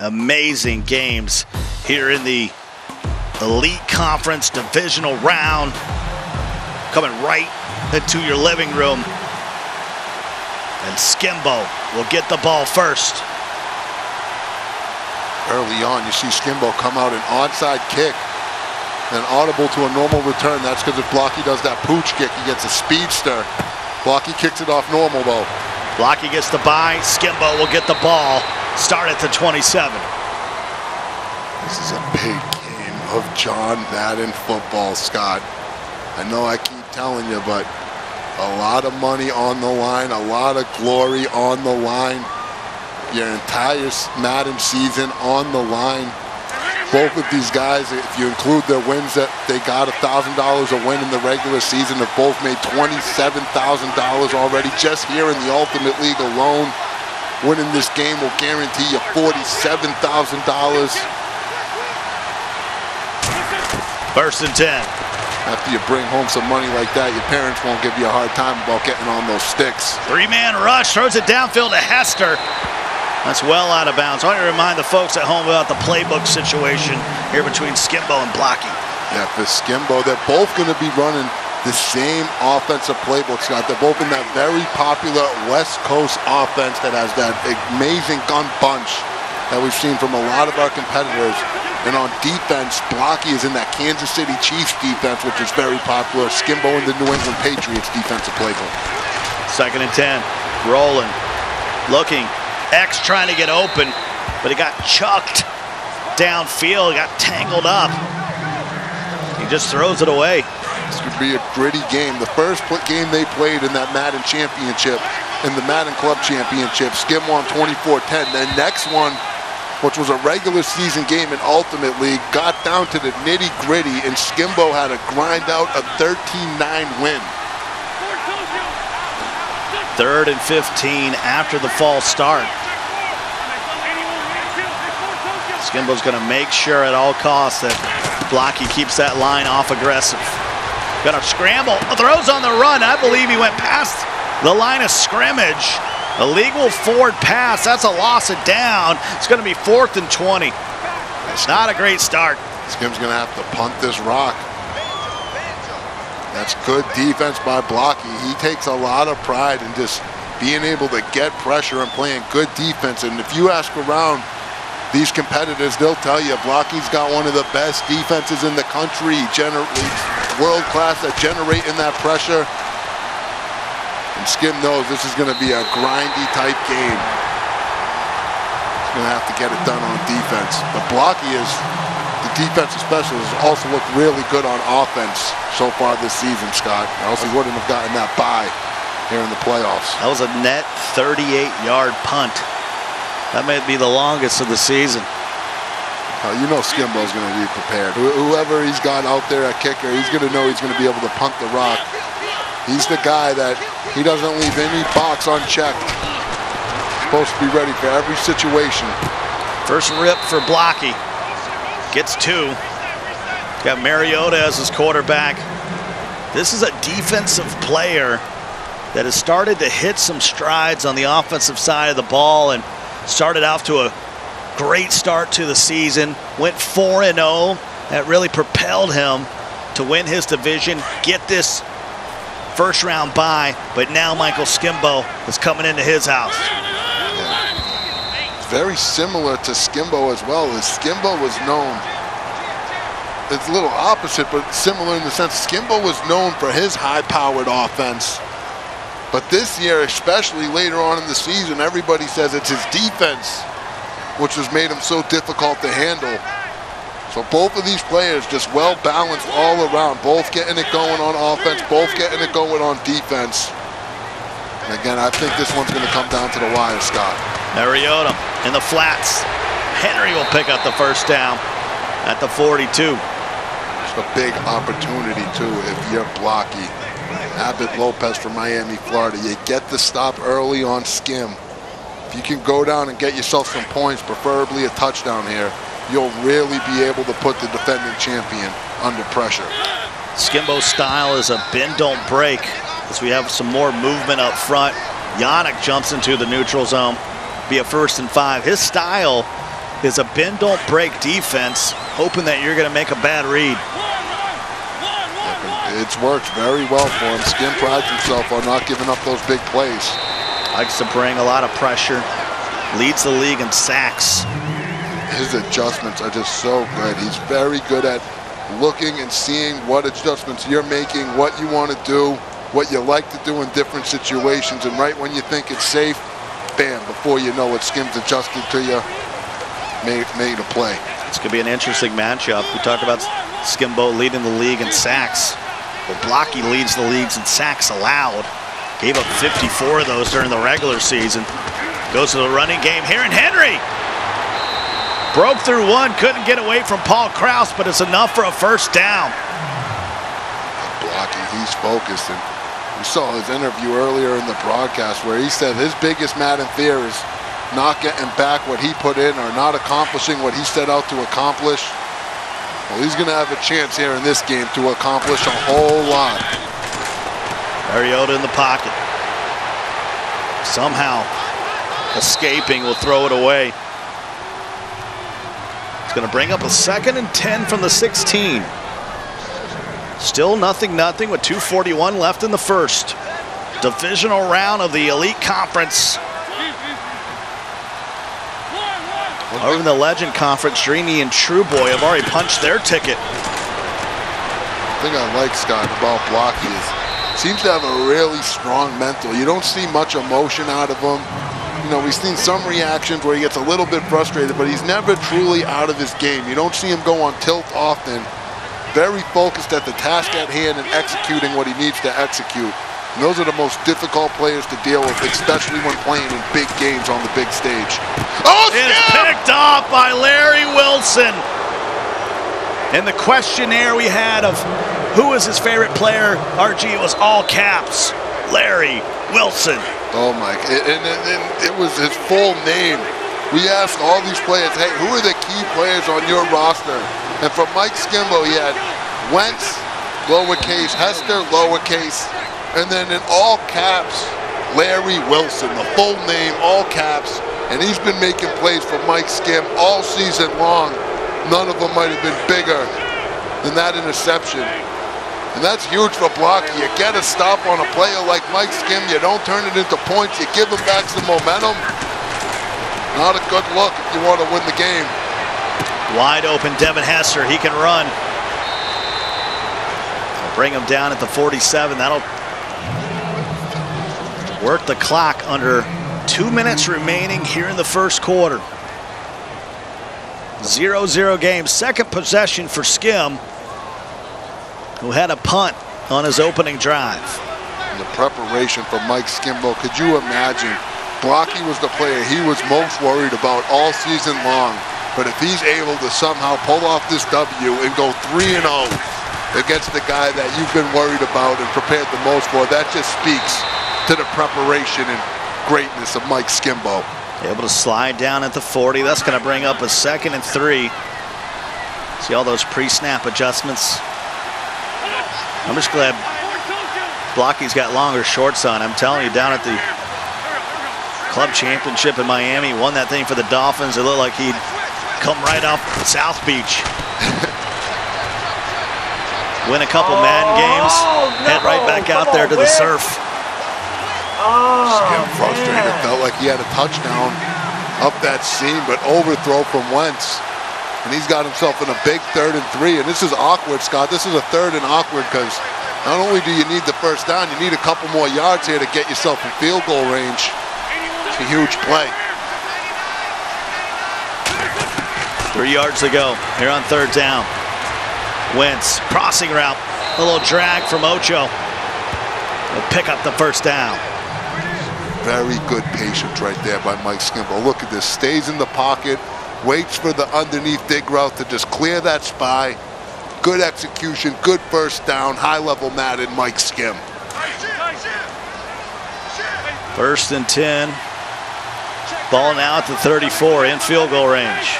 amazing games here in the Elite Conference Divisional Round. Coming right into your living room. And Skimbo will get the ball first. Early on, you see Skimbo come out an onside kick. An audible to a normal return. That's because if Blocky does that pooch kick, he gets a speedster. Blocky kicks it off normal, though. Blocky gets the buy. Skimbo will get the ball. Start at the 27. This is a big game of John Madden football, Scott. I know I keep telling you, but a lot of money on the line, a lot of glory on the line. Your entire Madden season on the line. Both of these guys, if you include their wins that they got $1,000 a win in the regular season, have both made $27,000 already just here in the Ultimate League alone. Winning this game will guarantee you $47,000. First and 10. After you bring home some money like that, your parents won't give you a hard time about getting on those sticks. Three-man rush, throws it downfield to Hester. That's well out of bounds. I want to remind the folks at home about the playbook situation here between Skimbo and Blocky. Yeah, for Skimbo, they're both going to be running the same offensive playbook, Scott. They're both in that very popular West Coast offense that has that amazing gun bunch that we've seen from a lot of our competitors. And on defense, Blocky is in that Kansas City Chiefs defense, which is very popular. Skimbo in the New England Patriots defensive playbook. Second and 10. Rolling. Looking. X trying to get open, but he got chucked downfield, got tangled up. He just throws it away. This could be a gritty game. The first game they played in that Madden Championship, in the Madden Club Championship, Skim won 24-10. The next one, which was a regular season game in Ultimate League, got down to the nitty gritty, and Skimbo had to grind out a 13-9 win. Third and 15 after the false start. Skimbo's going to make sure at all costs that Blocky keeps that line off aggressive. Got to scramble. Throws on the run. I believe he went past the line of scrimmage. Illegal forward pass. That's a loss of down. It's going to be fourth and 20. It's not a great start. Skim's going to have to punt this rock. That's good defense by Blocky. He takes a lot of pride in just being able to get pressure and playing good defense. And if you ask around these competitors, they'll tell you Blocky's got one of the best defenses in the country, world class at generating that pressure. And Skim knows this is going to be a grindy type game. He's going to have to get it done on defense. But Blocky is the defensive specialist also looked really good on offense so far this season, Scott. Else he wouldn't have gotten that bye here in the playoffs. That was a net 38-yard punt. That may be the longest of the season. Uh, you know Skimbo's going to be prepared. Wh whoever he's got out there at kicker, he's going to know he's going to be able to punt the rock. He's the guy that he doesn't leave any box unchecked. Supposed to be ready for every situation. First rip for Blocky. Gets two. Got Mariota as his quarterback. This is a defensive player that has started to hit some strides on the offensive side of the ball and started off to a great start to the season. Went 4 0. That really propelled him to win his division, get this first round bye. But now Michael Skimbo is coming into his house. Very similar to Skimbo as well. As Skimbo was known it's a little opposite, but similar in the sense Skimbo was known for his high-powered offense. But this year, especially later on in the season, everybody says it's his defense, which has made him so difficult to handle. So both of these players just well balanced all around, both getting it going on offense, both getting it going on defense. And again, I think this one's going to come down to the wire, Scott. Mariota in the flats. Henry will pick up the first down at the 42 a big opportunity too if you're blocky. Abbott Lopez from Miami, Florida. You get the stop early on skim. You can go down and get yourself some points, preferably a touchdown here, you'll really be able to put the defending champion under pressure. Skimbo's style is a bend don't break as we have some more movement up front. Yannick jumps into the neutral zone, be a first and five. His style is a bend don't break defense, hoping that you're going to make a bad read. It's worked very well for him. Skim prides himself on not giving up those big plays. Likes to bring a lot of pressure. Leads the league in sacks. His adjustments are just so good. He's very good at looking and seeing what adjustments you're making, what you want to do, what you like to do in different situations. And right when you think it's safe, bam, before you know it, Skim's adjusted to you, made, made a play. It's going to be an interesting matchup. We talked about Skimbo leading the league in sacks. Well, Blocky leads the leagues in sacks allowed. Gave up 54 of those during the regular season. Goes to the running game here, and Henry broke through one, couldn't get away from Paul Krause, but it's enough for a first down. Blocking, he's focused, and we saw his interview earlier in the broadcast where he said his biggest mad Madden fear is not getting back what he put in or not accomplishing what he set out to accomplish. Well, he's going to have a chance here in this game to accomplish a whole lot. Mariota in the pocket. Somehow escaping will throw it away. It's going to bring up a second and 10 from the 16. Still nothing, nothing with 241 left in the first. Divisional round of the Elite Conference. Over in the Legend Conference, Dreamy and Trueboy have already punched their ticket. The thing I like, Scott, about Blocky is seems to have a really strong mental. You don't see much emotion out of him. You know, we've seen some reactions where he gets a little bit frustrated, but he's never truly out of his game. You don't see him go on tilt often very focused at the task at hand and executing what he needs to execute. And those are the most difficult players to deal with, especially when playing in big games on the big stage. Oh, it's picked off by Larry Wilson. And the questionnaire we had of who was his favorite player, RG, it was all caps. Larry Wilson. Oh my, and, and, and it was his full name. We asked all these players, hey, who are the key players on your roster? And for Mike Skimbo, he had Wentz, lowercase, Hester, lowercase, and then in all caps, Larry Wilson, the full name, all caps. And he's been making plays for Mike Skim all season long. None of them might have been bigger than that interception. And that's huge for Blocky. You get a stop on a player like Mike Skim. You don't turn it into points. You give him back some momentum. Not a good look if you want to win the game. Wide open Devin Hester. He can run. bring him down at the 47. That'll work the clock under two minutes remaining here in the first quarter. 0-0 game. Second possession for Skim, who had a punt on his opening drive. And the preparation for Mike Skimbo, could you imagine? Blocky was the player he was most worried about all season long. But if he's able to somehow pull off this W and go 3-0 against the guy that you've been worried about and prepared the most for, that just speaks to the preparation and greatness of Mike Skimbo. Able to slide down at the 40. That's going to bring up a second and three. See all those pre-snap adjustments. I'm just glad Blocky's got longer shorts on. I'm telling you, down at the club championship in Miami, won that thing for the Dolphins. It looked like he'd come right off South Beach. Win a couple oh, Madden games, no, head right back out there to the surf. Oh, Just getting frustrated. Man. Felt like he had a touchdown up that seam, but overthrow from Wentz. And he's got himself in a big third and three. And this is awkward, Scott. This is a third and awkward because not only do you need the first down, you need a couple more yards here to get yourself in field goal range. It's a huge play. Three yards to go here on third down. Wentz, crossing route. A little drag from Ocho. Will pick up the first down. Very good patience right there by Mike Skimbo. Look at this. Stays in the pocket. Waits for the underneath dig route to just clear that spy. Good execution. Good first down. High level Madden Mike Skim. First and 10. Ball now at the 34 in field goal range.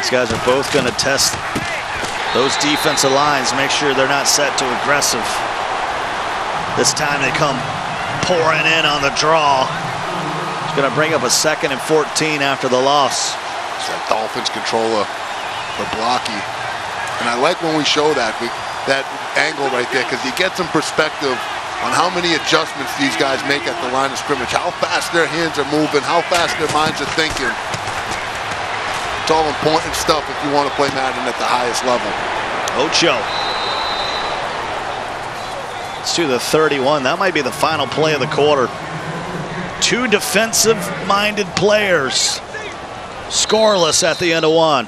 These guys are both going to test those defensive lines, make sure they're not set too aggressive. This time they come pouring in on the draw. It's going to bring up a second and 14 after the loss. It's that Dolphins controller the Blocky. And I like when we show that, that angle right there because you get some perspective on how many adjustments these guys make at the line of scrimmage, how fast their hands are moving, how fast their minds are thinking. It's all important stuff if you want to play Madden at the highest level. Ocho. It's to the 31. That might be the final play of the quarter. Two defensive-minded players scoreless at the end of one.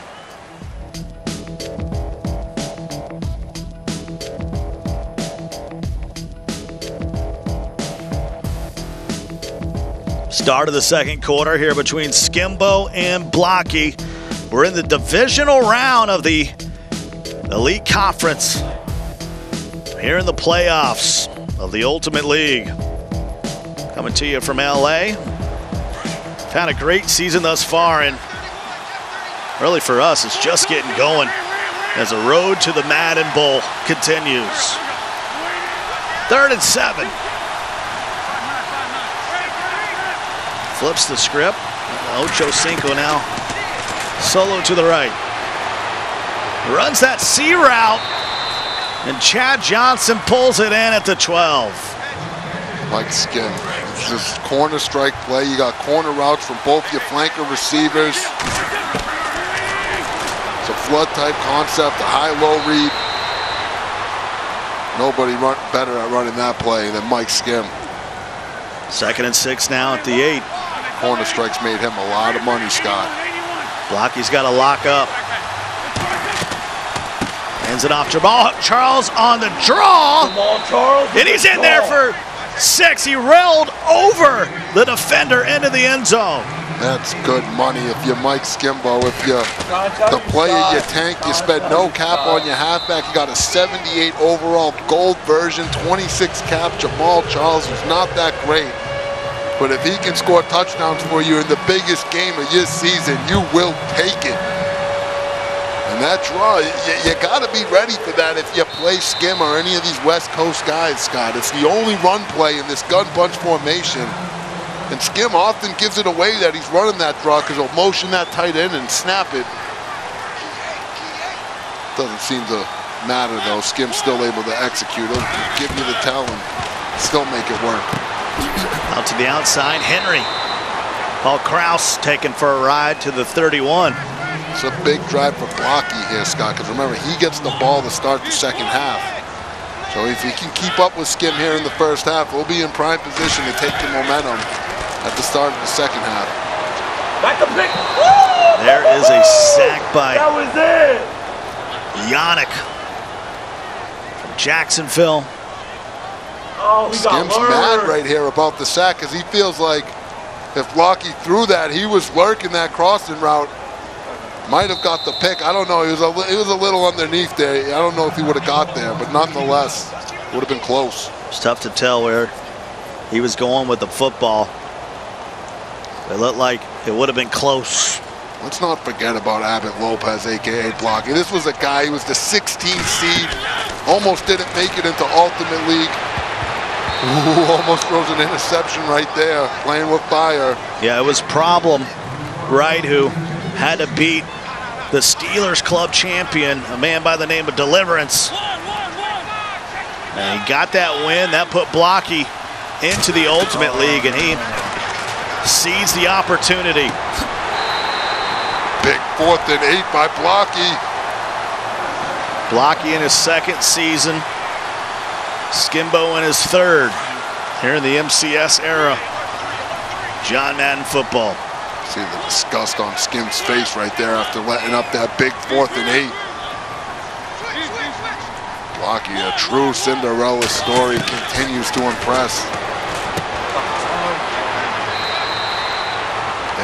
Start of the second quarter here between Skimbo and Blocky. We're in the divisional round of the Elite Conference. Here in the playoffs of the Ultimate League. Coming to you from LA. Had a great season thus far, and really for us, it's just getting going as the road to the Madden Bowl continues. Third and seven. Flips the script. Ocho Cinco now solo to the right. Runs that C route. And Chad Johnson pulls it in at the 12. Mike Skim. It's just corner strike play. You got corner routes from both your flanker receivers. It's a flood type concept, a high-low read. Nobody run better at running that play than Mike Skim. Second and six now at the eight corner strikes made him a lot of money, Scott. Blocky's got to lock up. Hands it off Jamaal Charles on the draw. Jamaal Charles. And he's in there for six. He railed over the defender into the end zone. That's good money if you're Mike Skimbo. If you're the player you tank, you spend no cap on your halfback. You got a 78 overall gold version, 26 cap. Jamaal Charles is not that great. But if he can score touchdowns for you in the biggest game of your season, you will take it. And that draw, you, you got to be ready for that if you play Skim or any of these West Coast guys, Scott. It's the only run play in this gun bunch formation. And Skim often gives it away that he's running that draw because he'll motion that tight end and snap it. Doesn't seem to matter though. Skim's still able to execute. He'll give you the and still make it work. Out to the outside, Henry. Paul Krause taken for a ride to the 31. It's a big drive for Blocky here, Scott, because remember, he gets the ball to start the second half. So if he can keep up with Skim here in the first half, we'll be in prime position to take the momentum at the start of the second half. Back a pick. There is a sack by that was it. Yannick from Jacksonville. Oh, Skim's mad right here about the sack because he feels like if Blocky threw that, he was lurking that crossing route. Might have got the pick. I don't know. He was a, he was a little underneath there. I don't know if he would have got there, but nonetheless, would have been close. It's tough to tell where he was going with the football. It looked like it would have been close. Let's not forget about Abbott Lopez, a.k.a. Blocky. This was a guy, he was the 16th seed, almost didn't make it into Ultimate League. Ooh, almost throws an interception right there, playing with fire. Yeah, it was Problem, right, who had to beat the Steelers club champion, a man by the name of Deliverance. And he got that win. That put Blocky into the Ultimate League, and he seized the opportunity. Big fourth and eight by Blocky. Blocky in his second season. Skimbo in his third here in the MCS era. John Madden football. See the disgust on Skim's face right there after letting up that big fourth and eight. Blocky, a true Cinderella story, continues to impress.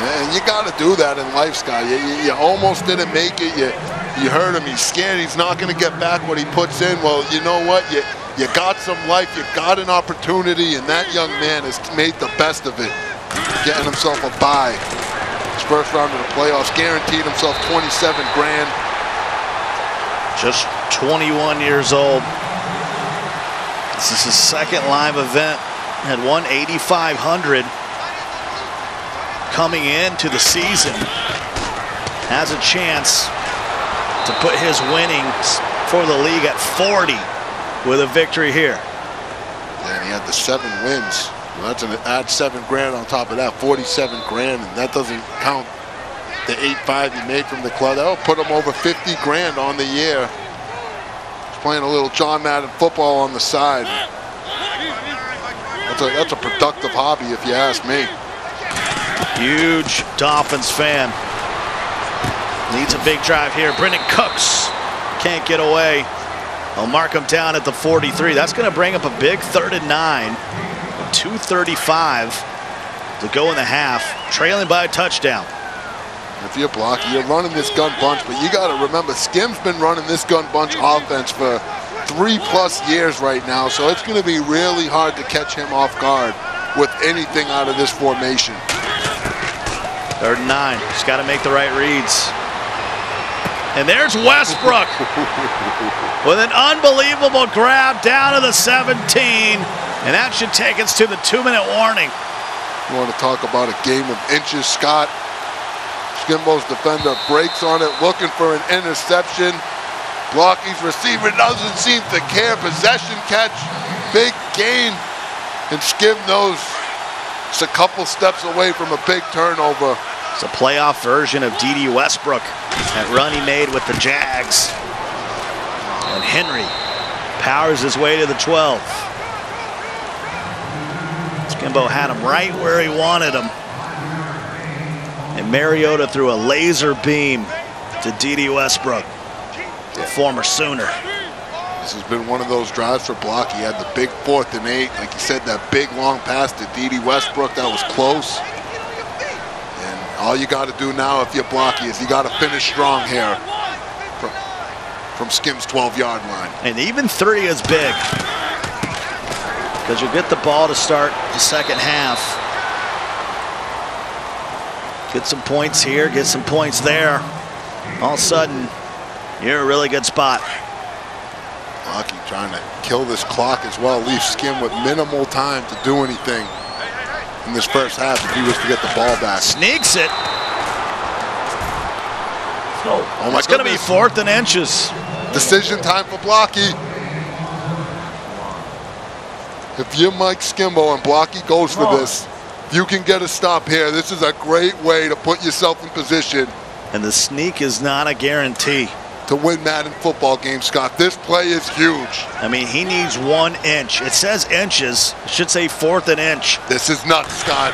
And you got to do that in life, Scott. You, you, you, almost didn't make it. You, you heard him. He's scared. He's not going to get back what he puts in. Well, you know what? You, you got some life, you got an opportunity, and that young man has made the best of it, getting himself a bye. His first round of the playoffs, guaranteed himself 27 grand. Just 21 years old. This is his second live event had won 8,500 coming into the season. Has a chance to put his winnings for the league at 40 with a victory here. And he had the seven wins. Well, that's an add seven grand on top of that, 47 grand, and that doesn't count the eight five he made from the club. That'll put him over 50 grand on the year. He's playing a little John Madden football on the side. That's a, that's a productive hobby, if you ask me. Huge Dolphins fan. Needs a big drive here. Brandin Cooks can't get away. I'll mark him down at the 43. That's going to bring up a big third and nine. 235 to go in the half, trailing by a touchdown. If you're blocking, you're running this gun bunch, but you got to remember, Skim's been running this gun bunch offense for three plus years right now, so it's going to be really hard to catch him off guard with anything out of this formation. Third and nine. Just got to make the right reads. And there's Westbrook with an unbelievable grab down to the 17. And that should take us to the two-minute warning. You want to talk about a game of inches, Scott? Skimbo's defender breaks on it, looking for an interception. Blocky's receiver doesn't seem to care. Possession catch, big gain. And Skim knows it's a couple steps away from a big turnover. It's a playoff version of Dede Westbrook. That run he made with the Jags. And Henry powers his way to the 12. Skimbo had him right where he wanted him. And Mariota threw a laser beam to Dede Westbrook, the former Sooner. This has been one of those drives for Block. He had the big fourth and eight. Like you said, that big long pass to Dede Westbrook, that was close. And all you got to do now if you're Blocky is you got to finish strong here from, from Skim's 12-yard line. And even three is big because you'll get the ball to start the second half. Get some points here, get some points there. All of a sudden, you're in a really good spot. Blocky trying to kill this clock as well, leave Skim with minimal time to do anything in this first half if he was to get the ball back. Sneaks it. Oh my it's going to be fourth and inches. Decision time for Blocky. If you're Mike Skimbo and Blocky goes for oh. this, you can get a stop here. This is a great way to put yourself in position. And the sneak is not a guarantee. To win Madden football game, Scott. This play is huge. I mean, he needs one inch. It says inches. It should say fourth and inch. This is nuts, Scott.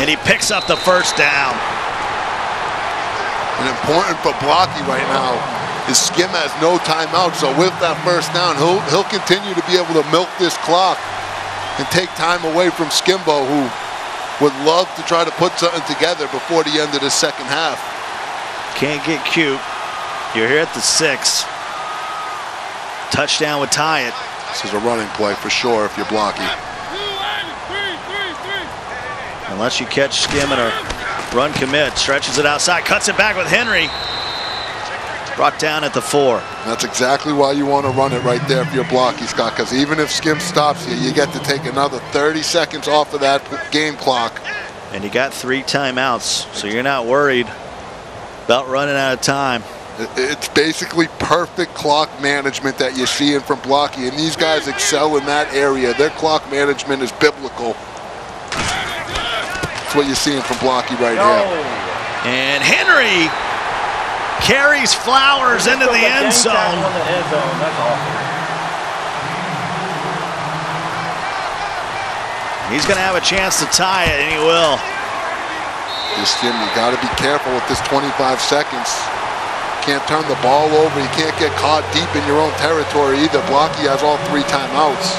And he picks up the first down. And important for Blocky right now is Skim has no timeout. So with that first down, he'll, he'll continue to be able to milk this clock and take time away from Skimbo, who would love to try to put something together before the end of the second half. Can't get cute. You're here at the six. Touchdown would tie it. This is a running play for sure if you're Blocky. Unless you catch Skim in a run commit. Stretches it outside, cuts it back with Henry. Brought down at the four. That's exactly why you want to run it right there if you're Blocky, Scott, because even if Skim stops you, you get to take another 30 seconds off of that game clock. And you got three timeouts, so you're not worried about running out of time. It's basically perfect clock management that you're seeing from Blocky, and these guys excel in that area. Their clock management is biblical. That's what you're seeing from Blocky right No. here. And Henry carries Flowers into the end zone. end zone. That's awesome. He's going to have a chance to tie it, and he will. Just Jim, you got to be careful with this 25 seconds. Can't turn the ball over. You can't get caught deep in your own territory either. Blocky has all three timeouts.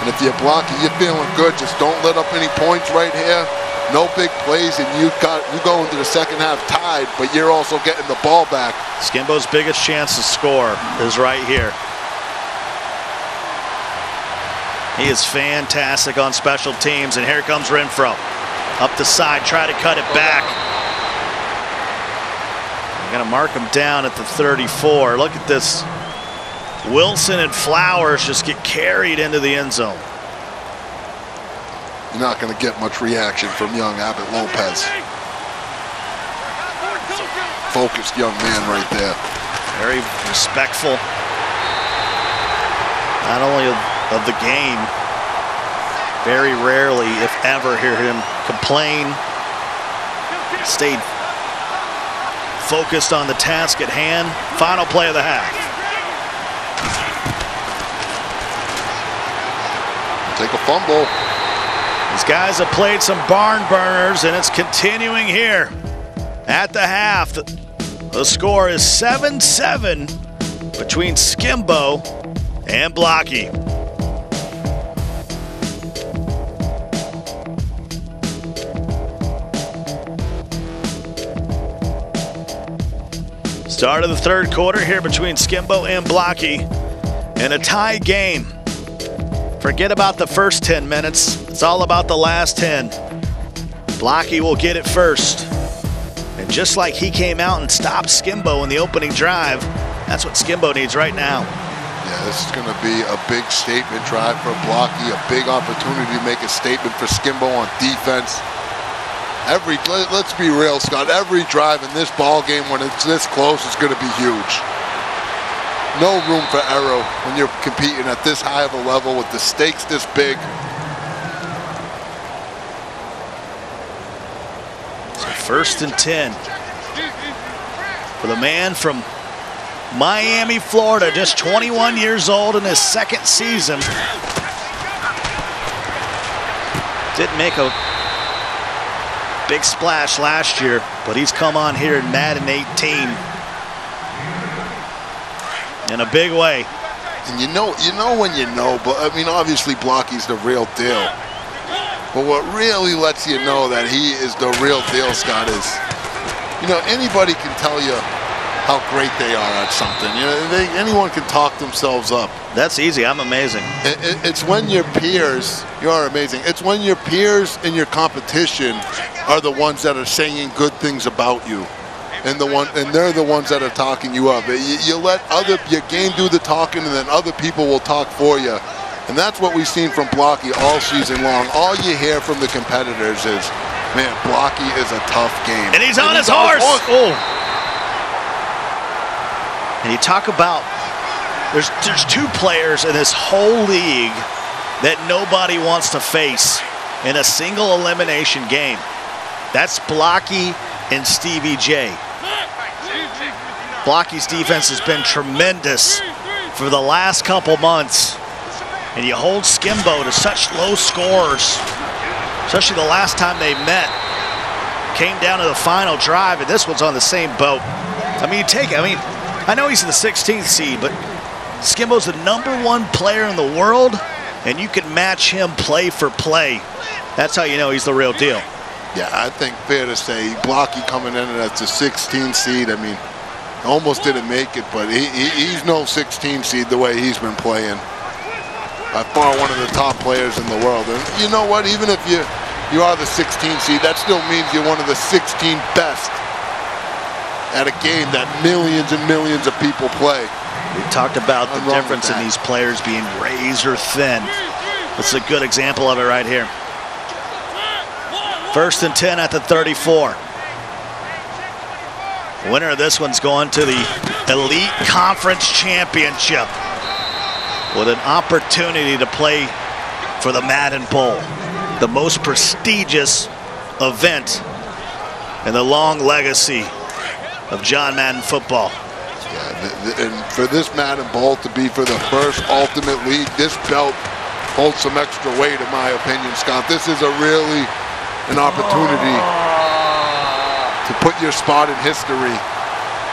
And if you're Blocky, you're feeling good. Just don't let up any points right here. No big plays, and you got you go into the second half tied, but you're also getting the ball back. Skimbo's biggest chance to score is right here. He is fantastic on special teams, and here comes Renfro. Up the side, try to cut it back. They're gonna mark him down at the 34. Look at this. Wilson and Flowers just get carried into the end zone. You're not going to get much reaction from young Abbott Lopez. Focused young man right there. Very respectful, not only of, of the game, very rarely, if ever, hear him complain. Stayed focused on the task at hand. Final play of the half. Take a fumble. These guys have played some barn burners, and it's continuing here at the half. The score is 7 7 between Skimbo and Blocky. Start of the third quarter here between Skimbo and Blocky in a tie game. Forget about the first 10 minutes. It's all about the last 10. Blocky will get it first. And just like he came out and stopped Skimbo in the opening drive, that's what Skimbo needs right now. Yeah, this is going to be a big statement drive for Blocky, a big opportunity to make a statement for Skimbo on defense. Every let's be real, Scott. Every drive in this ball game, when it's this close, is going to be huge. No room for error when you're competing at this high of a level with the stakes this big. So first and ten for the man from Miami, Florida, just 21 years old in his second season. Didn't make a big splash last year, but he's come on here in Madden 18 in a big way. And you know, you know when you know, but I mean, obviously Blocky's the real deal. But what really lets you know that he is the real deal, Scott, is, you know, anybody can tell you how great they are at something. You know, they, anyone can talk themselves up. That's easy. I'm amazing. It, it, it's when your peers, you are amazing. It's when your peers in your competition are the ones that are saying good things about you. And the one, and they're the ones that are talking you up. You, you let other your game do the talking, and then other people will talk for you. And that's what we've seen from Blocky all season long. All you hear from the competitors is, man, Blocky is a tough game. And he's on, and his, he's horse. on his horse. Oh. And you talk about there's there's two players in this whole league that nobody wants to face in a single elimination game. That's Blocky and Stevie J. Blocky's defense has been tremendous for the last couple months. And you hold Skimbo to such low scores, especially the last time they met. Came down to the final drive, and this one's on the same boat. I mean, you take it. I mean, I know he's in the 16th seed, but Skimbo's the number one player in the world, and you can match him play for play. That's how you know he's the real deal. Yeah, I think fair to say Blocky coming in as the 16th seed. I mean, almost didn't make it, but he, he, he's no 16 seed the way he's been playing. By far one of the top players in the world. And you know what? Even if you you are the 16 seed, that still means you're one of the 16 best at a game that millions and millions of people play. We talked about the difference in these players being razor thin. This is a good example of it right here. First and 10 at the 34. Winner of this one's going to the Elite Conference Championship with an opportunity to play for the Madden Bowl, the most prestigious event in the long legacy of John Madden football. Yeah, and for this Madden Bowl to be for the first Ultimate League, this belt holds some extra weight in my opinion, Scott. This is a really an opportunity to put your spot in history.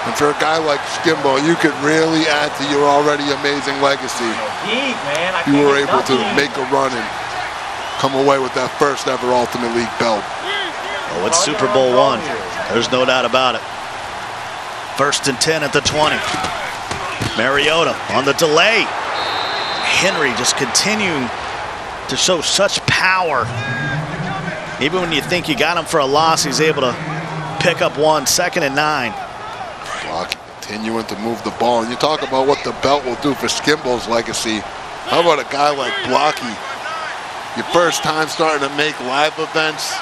And for a guy like Skimbo, you could really add to your already amazing legacy. You were able to make a run and come away with that first ever Ultimate League belt. Oh, it's Super Bowl one. There's no doubt about it. First and 10 at the 20. Mariota on the delay. Henry just continuing to show such power. Even when you think you got him for a loss, he's able to pick up one, second and nine. Block continuing to move the ball. And you talk about what the belt will do for Skimbo's legacy. How about a guy like Blocky? your first time starting to make live events,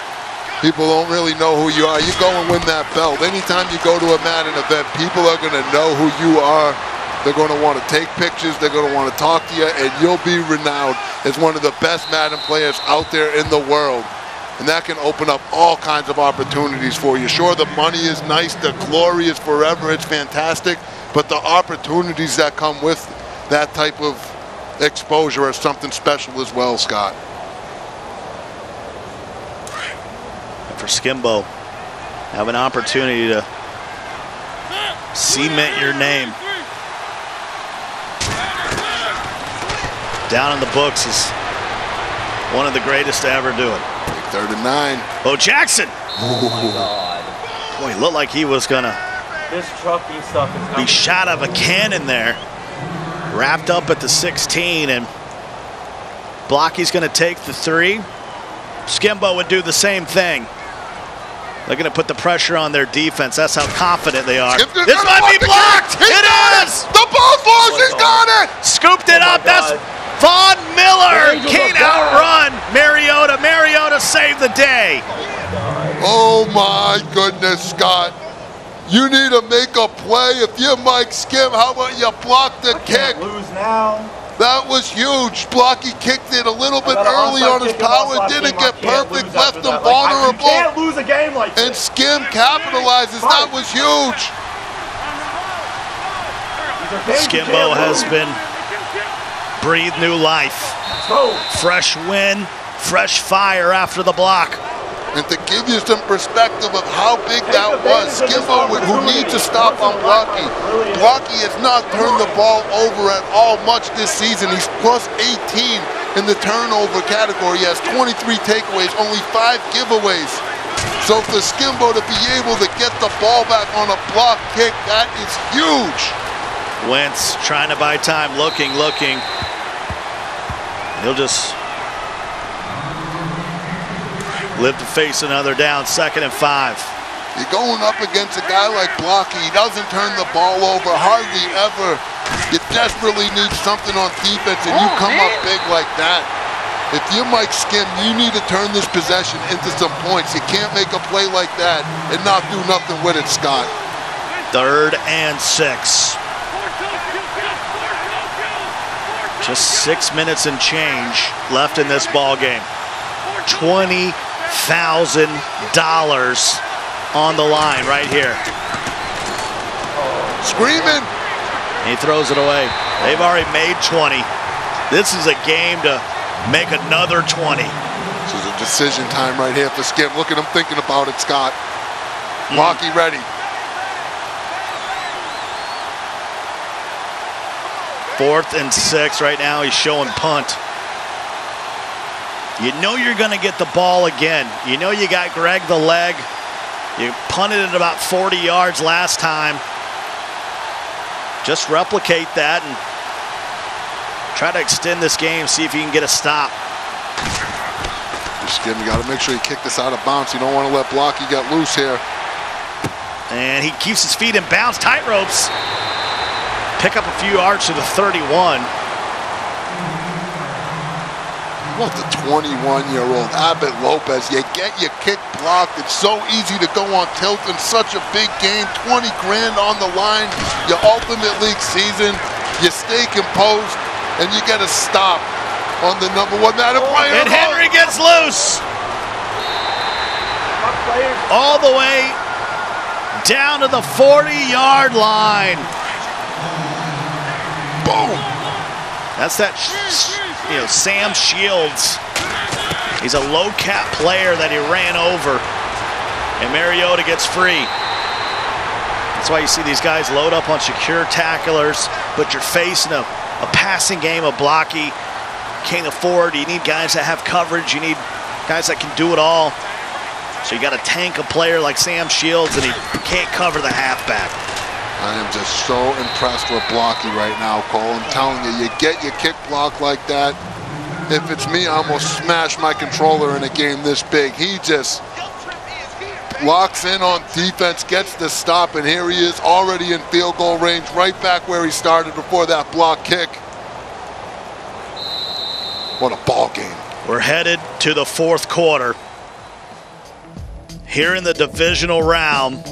people don't really know who you are. You go and win that belt. Anytime you go to a Madden event, people are going to know who you are. They're going to want to take pictures. They're going to want to talk to you, and you'll be renowned as one of the best Madden players out there in the world. And that can open up all kinds of opportunities for you. Sure, the money is nice, the glory is forever, it's fantastic, but the opportunities that come with that type of exposure are something special as well, Scott. for Skimbo, have an opportunity to cement your name. Down in the books is one of the greatest to ever do it. Third and nine. Bo Jackson. Oh my God. Boy, he looked like he was gonna This trucking stuff is be coming. shot out of a cannon there. Wrapped up at the 16, and Blocky's gonna take the three. Skimbo would do the same thing. They're gonna put the pressure on their defense. That's how confident they are. Skip- This might be blocked. It is. It. The ball falls. He's got it. Scooped it Oh my up. That's God. Von The Miller. Can't outrun Mariota. Mariota saved the day. Oh my goodness, Scott. You need to make a play. If you're Mike Skim, how about you block the kick? Lose now. That was huge. Blocky kicked it a little bit I got an early on his power. Didn't get perfect. Left after him that. Like, vulnerable. You can't lose a game like And. Skim capitalizes. That was huge. These are games you Skimbo has been breathed new life. Fresh wind, fresh fire after the block. And to give you some perspective of how big that was, advantage Skimbo, would- who needs to stop on Blocky. Blocky has not turned the ball over at all much this season. He's plus 18 in the turnover category. He has 23 takeaways, only five giveaways. So for Skimbo to be able to get the ball back on a block kick, that is huge. Wentz trying to buy time, looking, looking. He'll just live to face another down, second and five. You're going up against a guy like Blocky. He doesn't turn the ball over hardly ever. You desperately need something on defense, and you oh, come up big like that. If you're Mike Skim, you need to turn this possession into some points. You can't make a play like that and not do nothing with it, Scott. Third and six. Just six minutes and change left in this ball game. Twenty thousand dollars on the line right here. Screaming. He throws it away. They've already made 20. This is a game to make another 20. This is a decision time right here for Skim. Look at him thinking about it, Scott. Hmm. Blocky ready. Fourth and six right now. He's showing punt. You know you're going to get the ball again. You know you got Greg the leg. You punted it about 40 yards last time. Just replicate that and try to extend this game, see if you can get a stop. Skim, you got to make sure you kick this out of bounds. You don't want to let Blocky get loose here. And he keeps his feet in bounds, tight ropes. Pick up a few yards to the 31. What the 21-year-old Abbott Lopez? You get your kick blocked. It's so easy to go on tilt in such a big game. 20 grand on the line. Your Ultimate League season. You stay composed, and you get a stop on the number one Madden player. And Henry gets loose all the way down to the 40-yard line. Boom. That's that, you know, Sam Shields. He's a low cap player that he ran over, and Mariota gets free. That's why you see these guys load up on secure tacklers, but you're facing a, a passing game of blocky. Can't afford. You need guys that have coverage. You need guys that can do it all. So you got to tank a player like Sam Shields, and he can't cover the halfback. I am just so impressed with Blocky right now, Cole. I'm telling you, you get your kick block like that. If it's me, I almost smash my controller in a game this big. He just locks in on defense, gets the stop, and here he is already in field goal range, right back where he started before that block kick. What a ball game. We're headed to the fourth quarter. Here in the divisional round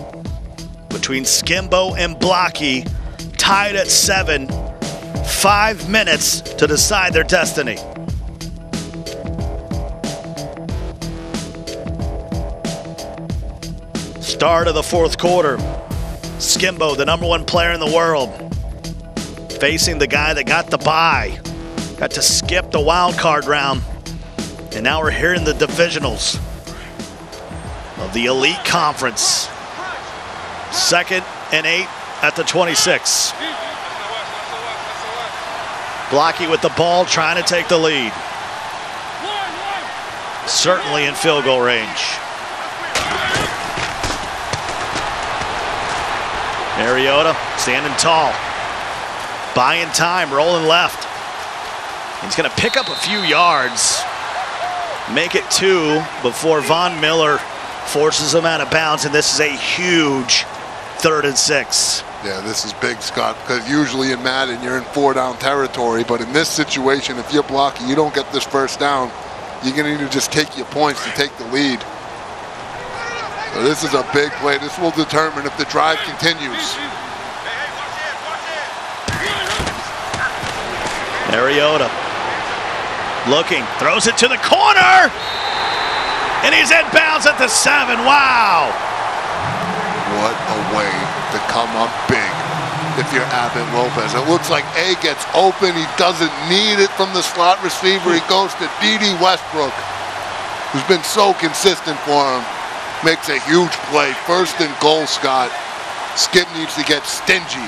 between Skimbo and Blocky, tied at seven, five minutes to decide their destiny. Start of the fourth quarter. Skimbo, the number one player in the world, facing the guy that got the bye, got to skip the wild card round, and now we're here in the divisionals of the Elite Conference. Second and eight at the 26. Blocky with the ball, trying to take the lead. Certainly in field goal range. Mariota standing tall. Buying time, rolling left. He's going to pick up a few yards. Make it two before Von Miller forces him out of bounds, and this is a huge third and six. Yeah, this is big, Scott, because usually in Madden you're in four down territory, but in this situation, if you're blocking, you don't get this first down, you're going to need to just take your points to take the lead. So this is a big play. This will determine if the drive continues. Mariota looking, throws it to the corner, and he's in bounds at the seven. Wow. What a way to come up big if you're Abbott Lopez. It looks like A gets open. He doesn't need it from the slot receiver. He goes to Dede Westbrook, who's been so consistent for him. Makes a huge play. First and goal, Scott. Skip needs to get stingy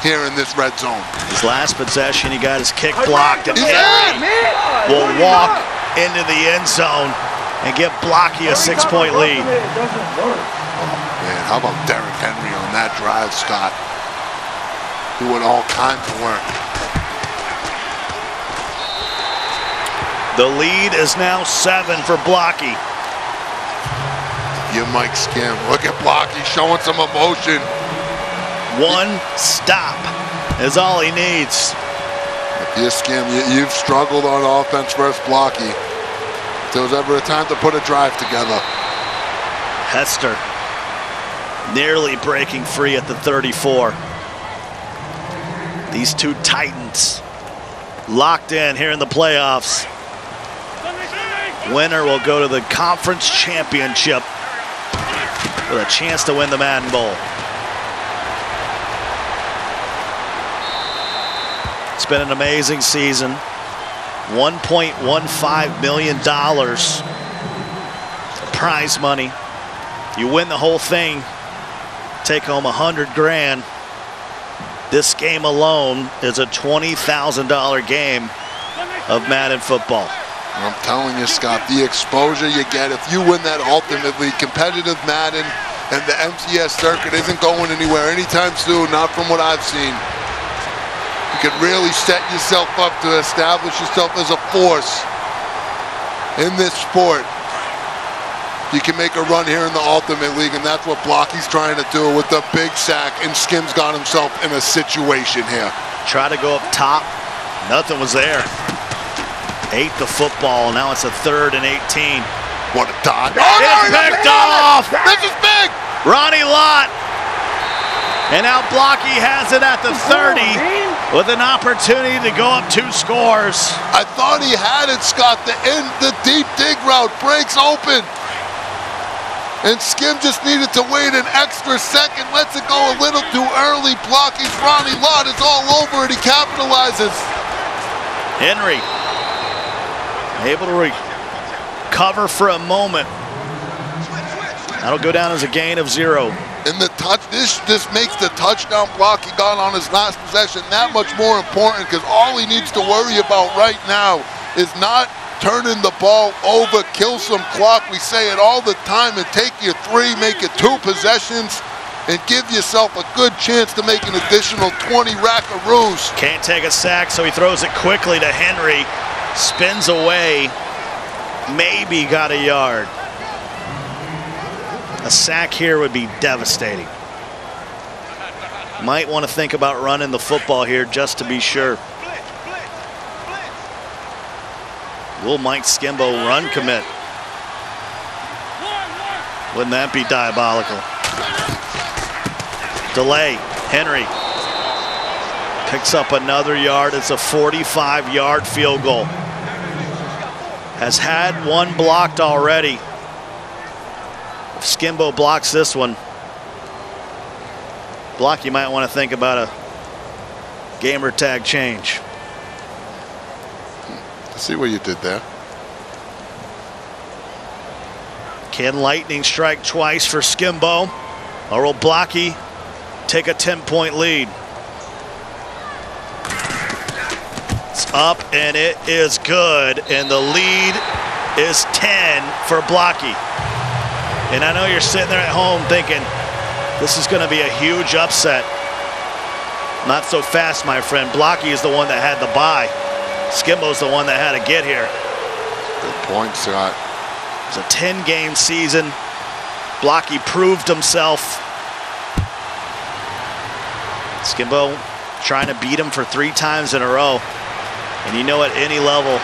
here in this red zone. His last possession, he got his kick blocked, and He's Henry Man, will walk into the end zone and give Blocky a six-point lead. It doesn't work. Man, how about Derrick Henry on that drive, Scott? Doing all kinds of work. The lead is now seven for Blocky. You Mike Skim. Look at Blocky showing some emotion. One stop is all he needs. You Skim, you, you've struggled on offense versus Blocky. If there was ever a time to put a drive together. Hester nearly breaking free at the 34. These two Titans locked in here in the playoffs. Winner will go to the conference championship with a chance to win the Madden Bowl. It's been an amazing season. $1.15 million prize money. You win the whole thing, take home a hundred grand. This game alone is a $20,000 game of Madden football. I'm telling you, Scott, the exposure you get if you win that ultimately competitive Madden and the MCS circuit isn't going anywhere anytime soon, not from what I've seen. You can really set yourself up to establish yourself as a force in this sport. You can make a run here in the Ultimate League, and that's what Blocky's trying to do with the big sack, and Skim's got himself in a situation here. Try to go up top, nothing was there. Ate the football, now it's a third and 18. What a dot. Oh, It's he doesn't picked have it! off. This is big! Ronnie Lott. And now Blocky has it at the 30 with an opportunity to go up two scores. I thought he had it, Scott. The end, the deep dig route breaks open. And Skim just needed to wait an extra second. Lets it go a little too early. Blocking Ronnie Lott is all over it. He capitalizes. Henry able to recover for a moment. That'll go down as a gain of zero. And the touch, this this makes the touchdown block he got on his last possession that much more important because all he needs to worry about right now is not turning the ball over, kill some clock. We say it all the time and take your three, make it two possessions, and give yourself a good chance to make an additional 20 rackaroos. Can't take a sack, so he throws it quickly to Henry. Spins away. Maybe got a yard. A sack here would be devastating. Might want to think about running the football here just to be sure. Will Mike Skimbo run commit? Wouldn't that be diabolical? Delay. Henry picks up another yard. It's a 45 yard field goal. Has had one blocked already. If Skimbo blocks this one, block, you might want to think about a gamer tag change. See what you did there. Can Lightning strike twice for Skimbo? Or will Blocky take a 10 point lead? It's up and it is good. And the lead is 10 for Blocky. And I know you're sitting there at home thinking, this is going to be a huge upset. Not so fast, my friend. Blocky is the one that had the bye. Skimbo's the one that had to get here. Good point, Scott. It's a 10 game season. Blocky proved himself. Skimbo trying to beat him for three times in a row. And you know at any level,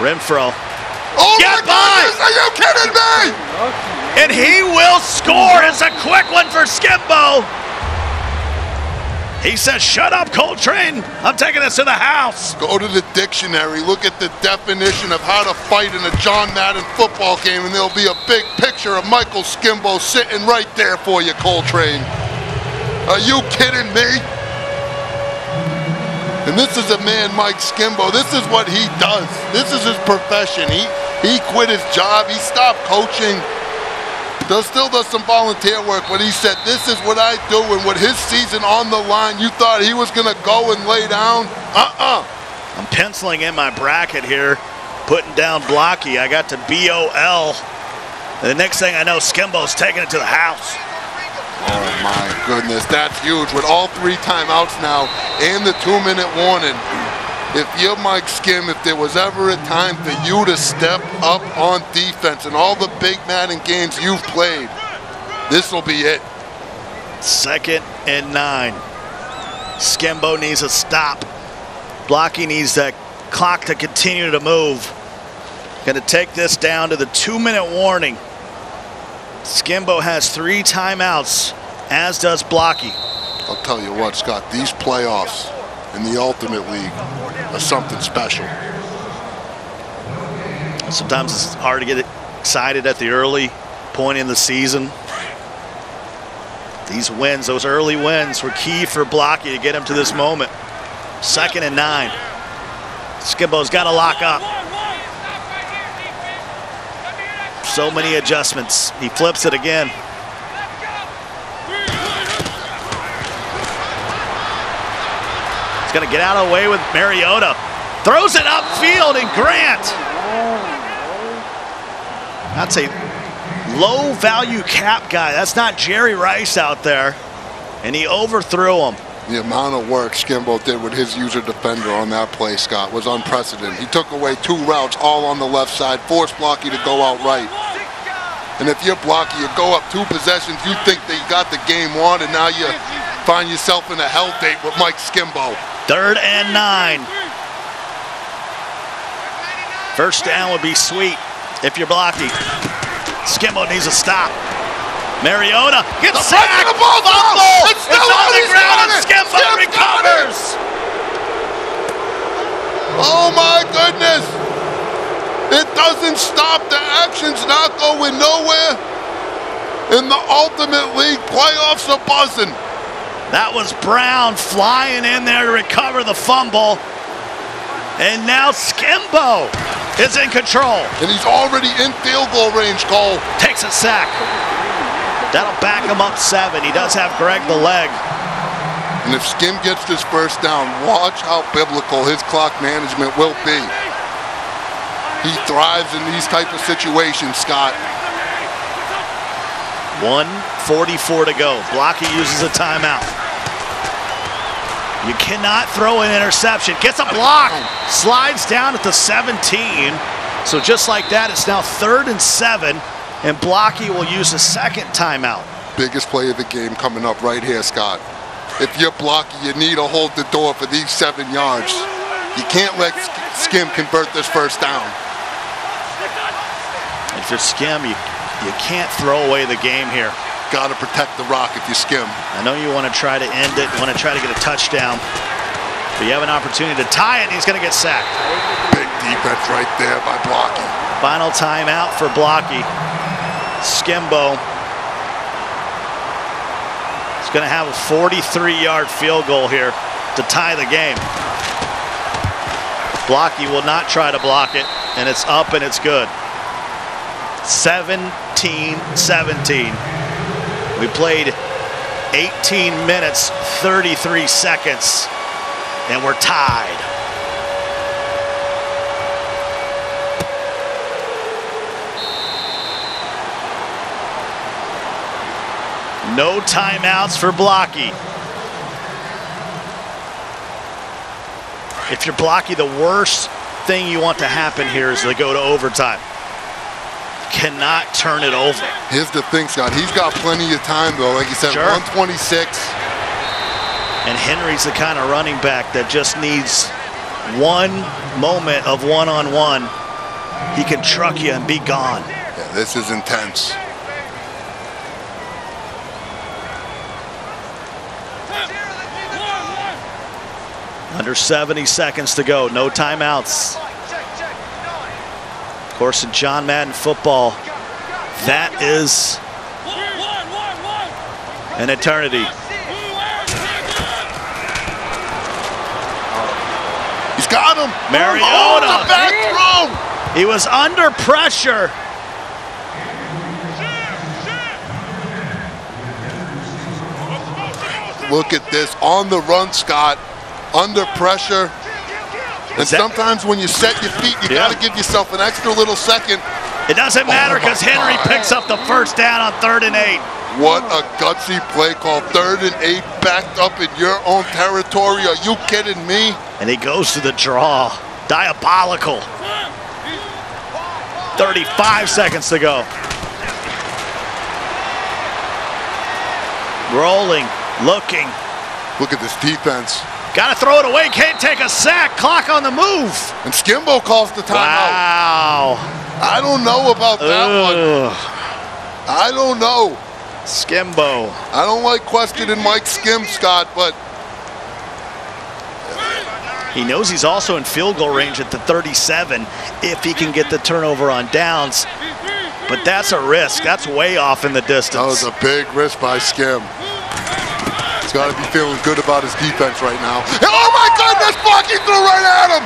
Renfro. Oh Get my by! goodness, are you kidding me? And he will score. It's a quick one for Skimbo. He says, shut up, Coltrane. I'm taking this to the house. Go to the dictionary, look at the definition of how to fight in a John Madden football game, and there'll be a big picture of Michael Skimbo sitting right there for you, Coltrane. Are you kidding me? And this is a man, Mike Skimbo. This is what he does. This is his profession. He he quit his job. He stopped coaching. Does still does some volunteer work, but he said, "This is what I do." And with his season on the line, you thought he was gonna go and lay down? Uh-uh. I'm penciling in my bracket here, putting down Blocky. I got to BOL. And the next thing I know, Skimbo's taking it to the house. Oh my goodness, that's huge. With all three timeouts now and the two-minute warning. If you're Mike Skim, if there was ever a time for you to step up on defense and all the big Madden games you've played, this will be it. Second and nine. Skimbo needs a stop. Blocky needs that clock to continue to move. Going to take this down to the two minute warning. Skimbo has three timeouts, as does Blocky. I'll tell you what, Scott, these playoffs in the Ultimate League are something special. Sometimes it's hard to get excited at the early point in the season. These wins, those early wins, were key for Blocky to get him to this moment. Second and nine. Skimbo's got to lock up. So many adjustments. He flips it again. Going to get out of the way with Mariota. Throws it upfield and Grant. That's a low value cap guy. That's not Jerry Rice out there. And he overthrew him. The amount of work Skimbo did with his user defender on that play, Scott, was unprecedented. He took away two routes all on the left side, forced Blocky to go out right. And if you're Blocky, you go up two possessions, you think you got the game won, and now you find yourself in a hell date with Mike Skimbo. Third and nine. First down would be sweet if you're Blocky. Skimbo needs a stop. Mariota gets The sacked. the ball, Fumble. It's, It's still on the ground and. Skimbo Skim's recovers. Oh my goodness! It doesn't stop. The action's not going nowhere. And the Ultimate League playoffs are buzzing. That was Brown flying in there to recover the fumble. And now Skimbo is in control. And he's already in field goal range, Cole. Takes a sack. That'll back him up seven. He does have Greg the leg. And if Skim gets this first down, watch how biblical his clock management will be. He thrives in these type of situations, Scott. 144 to go. Blocky uses a timeout. You cannot throw an interception. Gets a block. Slides down at the 17. So just like that, it's now third and seven. And Blocky will use a second timeout. Biggest play of the game coming up right here, Scott. If you're blocking, you need to hold the door for these seven yards. You can't let Skim convert this first down. If you're Skim, you, you can't throw away the game here. Got to protect the rock if you skim. I know you want to try to end it, want to try to get a touchdown, but you have an opportunity to tie it, and he's going to get sacked. Big defense right there by Blocky. Final timeout for Blocky. Skimbo is going to have a 43-yard field goal here to tie the game. Blocky will not try to block it, and it's up and it's good. 17-17. We played 18 minutes, 33 seconds, and we're tied. No timeouts for Blocky. If you're Blocky, the worst thing you want to happen here is to go to overtime. Cannot turn it over. Here's the thing, Scott. He's got plenty of time, though. Like you said, Sure. 126. And Henry's the kind of running back that just needs one moment of one on one. He can truck you and be gone. Yeah, this is intense. Under 70 seconds to go. No timeouts. Of course, in John Madden football, that is an eternity. He's got him. Mariota. Oh, the back throw. He was under pressure. Look at this on the run, Scott. Under pressure. And that- sometimes when you set your feet, you Yeah. got to give yourself an extra little second. It doesn't matter Oh, because Henry God. picks up the first down on third and eight. What a gutsy play call. Third and eight backed up in your own territory. Are you kidding me? And he goes to the draw. Diabolical. 35 seconds to go. Rolling, looking. Look at this defense. Got to throw it away. Can't take a sack. Clock on the move. And Skimbo calls the timeout. Wow. I don't know about that one. I don't know. Skimbo. I don't like questioning Mike Skim, Scott, but He knows he's also in field goal range at the 37 if he can get the turnover on downs. But that's a risk. That's way off in the distance. that was a big risk by Skim. Got to be feeling good about his defense right now. Oh my goodness, Blocky threw right at him.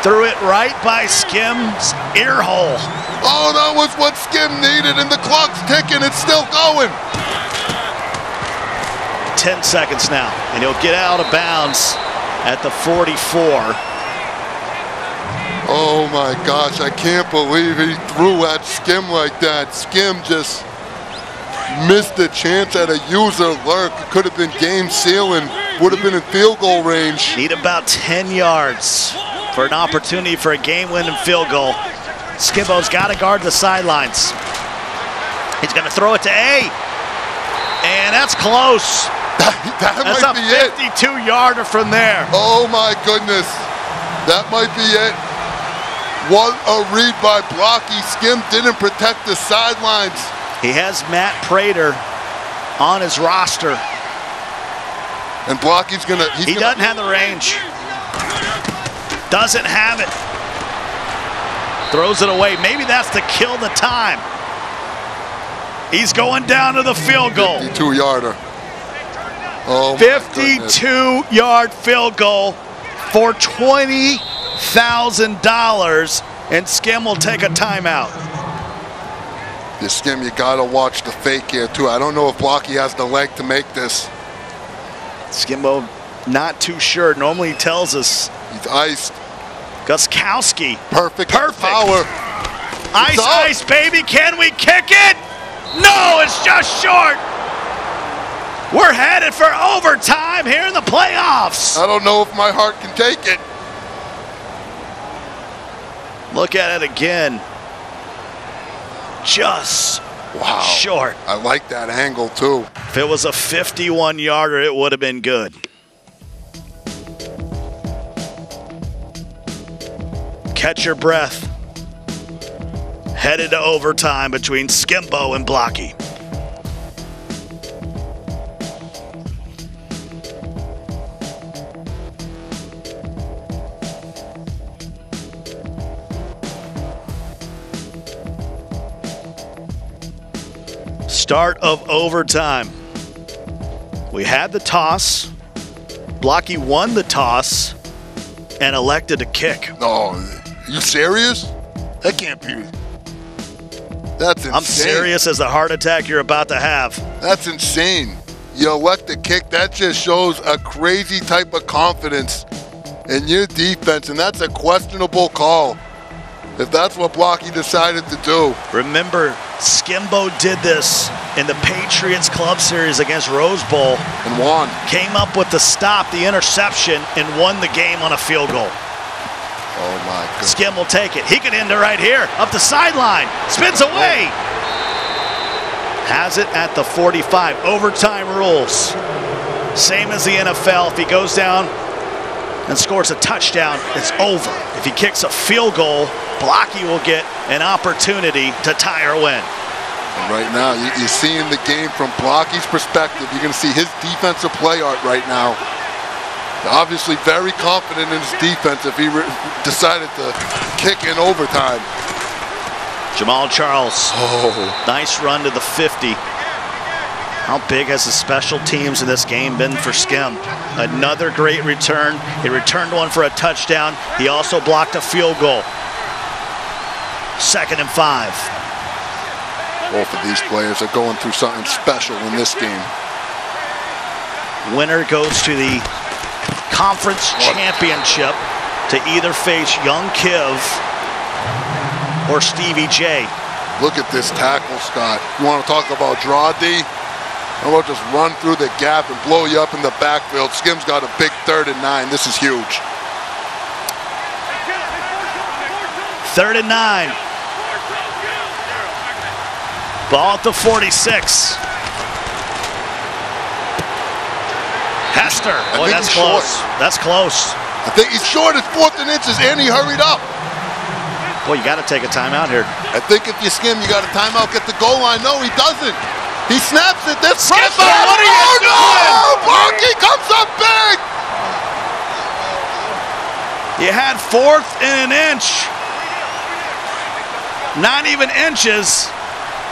Threw it right by Skim's ear hole. Oh, that was what Skim needed, and the clock's ticking. It's still going. 10 seconds now, and he'll get out of bounds at the 44. Oh my gosh, I can't believe he threw at Skim like that. Skim just missed a chance at a user lurk. Could have been game sealing, would have been in field goal range. Need about 10 yards for an opportunity for a game-winning field goal. Skimbo's got to guard the sidelines. He's going to throw it to A. And that's close. That, that That's might be it. 52-yarder from there. Oh my goodness. That might be it. What a read by Blocky. Skim didn't protect the sidelines. He has Matt Prater on his roster. And Blocky's gonna he's He gonna, doesn't have the range. Doesn't have it. Throws it away. Maybe that's to kill the time. He's going down to the field goal. 52 yarder. Oh 52 yard field goal for $20,000. And Skim will take a timeout. This skim, you gotta watch the fake here too. I don't know if Blocky has the leg to make this. Skimbo not too sure. Normally he tells us He's iced. Gostkowski. Perfect. Perfect. Power. Ice, ice, baby. Can we kick it? No, it's just short. We're headed for overtime here in the playoffs. I don't know if my heart can take it. Look at it again. Just Wow. short. I like that angle too. If it was a 51 yarder, it would have been good. catch your breath. Headed to overtime between Skimbo and Blocky. Start of overtime. We had the toss. Blocky won the toss and elected to kick. Oh, you serious? That can't be. That's insane. I'm serious as the heart attack you're about to have. That's insane. You elect a kick. That just shows a crazy type of confidence in your defense, and that's a questionable call. If that's what Blocky decided to do. Remember, Skimbo did this in the Patriots Club Series against Rose Bowl. And won. Came up with the stop, the interception, and won the game on a field goal. Oh my God. Skim will take it. He can end it right here. Up the sideline. Spins away. Has it at the 45. Overtime rules. Same as the NFL. If he goes down and scores a touchdown, it's over. If he kicks a field goal, Blocky will get an opportunity to tie or win. Right now, you, you're seeing the game from Blocky's perspective. You're going to see his defensive play art right now. Obviously, very confident in his defense if he decided to kick in overtime. Jamaal Charles. Oh. Nice run to the 50. How big has the special teams in this game been for Skim? Another great return. He returned one for a touchdown. He also blocked a field goal. Second and five. Both of these players are going through something special in this game. Winner goes to the conference championship to either face Young Kiv or Stevie J. Look at this tackle, Scott. You want to talk about draw D? How about just run through the gap and blow you up in the backfield? Skim's got a big third and nine. This is huge. Third and nine. Ball at the 46. Hester. Boy, that's close. Short. That's close. I think he's short. It's fourth and inches, and he hurried up. Boy, you got to take a timeout here. I think if you skim, you got a timeout, get the goal line. No, he doesn't. He snaps it. This Skimbo, what are you oh, doing? No! Blocky comes up big. You had fourth and an inch. Not even inches.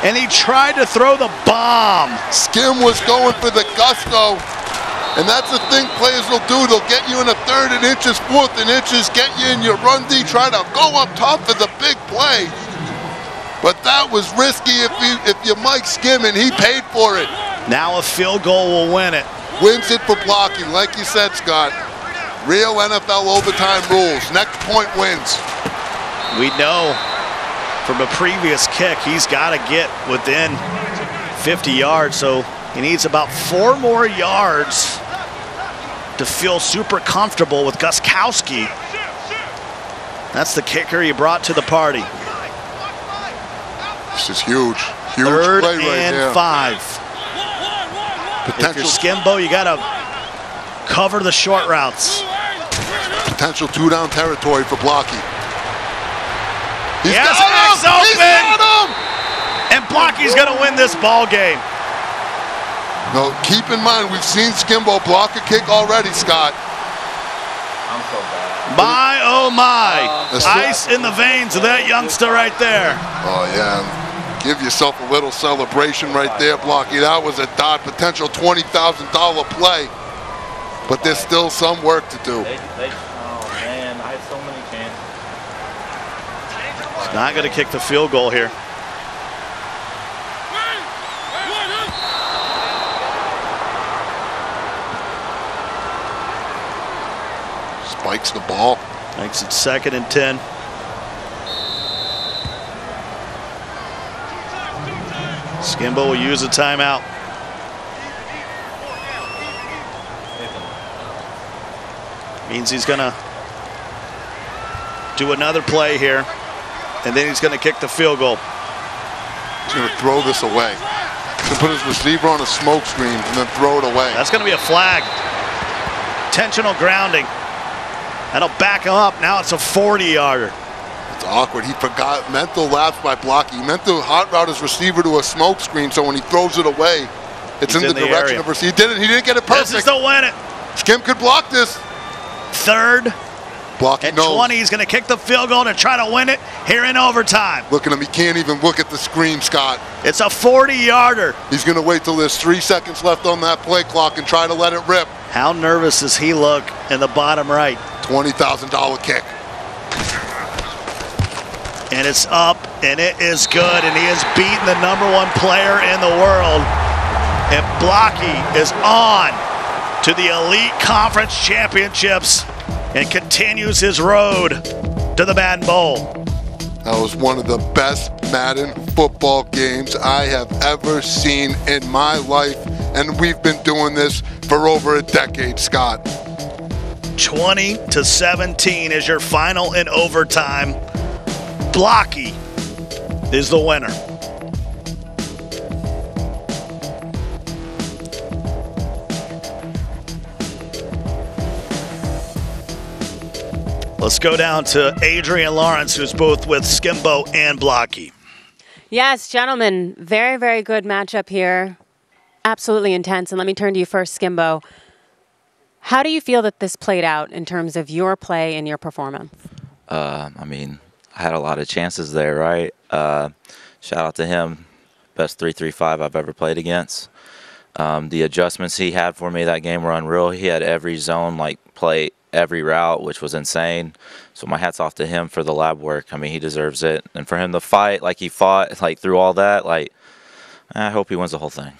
And he tried to throw the bomb. Skim was going for the gusto. And that's the thing players will do. They'll get you in a third and inches, fourth and inches, get you in your run D, try to go up top for the big play. But that was risky if you if you Mike Skim and he paid for it. Now a field goal will win it. Wins it for blocking, like you said, Scott. Real NFL overtime rules. Next point wins. We know from a previous kick, he's got to get within 50 yards. So he needs about four more yards to feel super comfortable with Gostkowski. That's the kicker he brought to the party. This is huge. Huge Third play right and five. If you're Skimbo, you got to cover the short routes. potential two down territory for Blocky. He's Yes, got him! it's He's open! got him! And Blocky's going to win this ball game. No, keep in mind, we've seen Skimbo block a kick already, Scott. I'm so bad. My, oh my. Oh, That's Ice in the veins of that youngster right there. Oh, yeah. Give yourself a little celebration right there, Blocky. That was a dot, potential $20,000 play. But there's still some work to do. They, they, oh man, I had so many chances. He's not going to kick the field goal here. Spikes the ball. Makes it second and 10. Skimbo will use a timeout. Means he's going to do another play here, and then he's going to kick the field goal. He's going to throw this away. He's going to put his receiver on a smoke screen and then throw it away. That's going to be a flag. Intentional grounding. That'll back him up. Now it's a 40 yarder. It's awkward. He forgot mental lapse by blocking. He meant to hot route his receiver to a smoke screen so when he throws it away, it's in, in the, the direction area. of receiver. He didn't. He didn't get it perfect. This is the win it. Skim could block this. Third Blocking knows. 20. He's going to kick the field goal to try to win it here in overtime. Look at him. He can't even look at the screen, Scott. It's a 40 yarder. He's going to wait till there's three seconds left on that play clock and try to let it rip. How nervous does he look in the bottom right? $20,000 kick. And it's up, and it is good, and he has beaten the number one player in the world. And Blocky is on to the Elite Conference Championships and continues his road to the Madden Bowl. That was one of the best Madden football games I have ever seen in my life. And we've been doing this for over a decade, Scott. 20 to 17 is your final in overtime. Blocky is the winner. Let's go down to Adrian Lawrence, who's both with Skimbo and Blocky. Yes, gentlemen, very, very good matchup here. Absolutely intense. And let me turn to you first, Skimbo. How do you feel that this played out in terms of your play and your performance? Uh, I mean, I had a lot of chances there, right? Uh, shout out to him, best three three five I've ever played against. Um, the adjustments he had for me that game were unreal. He had every zone like play every route, which was insane. So my hats off to him for the lab work. I mean, he deserves it, and for him to fight like he fought, like through all that, like I hope he wins the whole thing.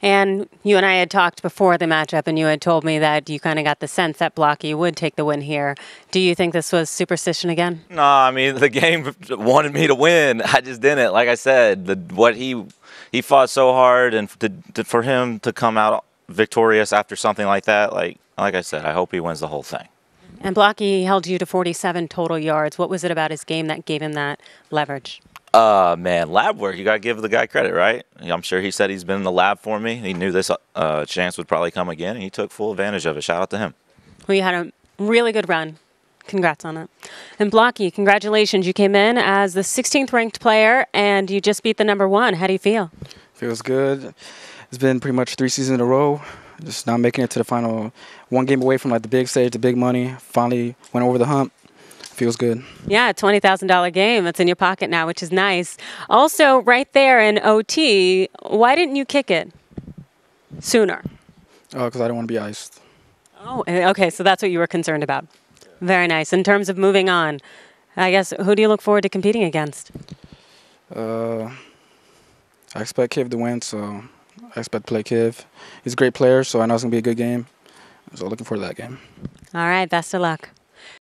And you and I had talked before the matchup, and you had told me that you kind of got the sense that Blocky would take the win here. Do you think this was superstition again? No, I mean the game wanted me to win. I just didn't. Like I said, the what he he fought so hard, and to, to, for him to come out victorious after something like that, like like I said, I hope he wins the whole thing. And Blocky held you to 47 total yards. What was it about his game that gave him that leverage? Uh, man, lab work. You gotta give the guy credit, right? I'm sure he said he's been in the lab for me. He knew this uh, chance would probably come again, and he took full advantage of it. Shout out to him. Well, you had a really good run. Congrats on it. And Blocky, congratulations. You came in as the 16th ranked player and you just beat the number one. How do you feel? Feels good. It's been pretty much three seasons in a row. Just not making it to the final. One game away from like the big stage, the big money. Finally went over the hump. Feels good. Yeah, $20,000 game. That's in your pocket now, which is nice. Also, right there in OT, why didn't you kick it sooner? Oh, because I don't want to be iced. Oh, eh, okay. So that's what you were concerned about. Very nice. In terms of moving on, I guess, who do you look forward to competing against? Uh, I expect Kiv to win, so I expect to play Kiv. He's a great player, so I know it's gonna be a good game. So looking forward to that game. All right. Best of luck.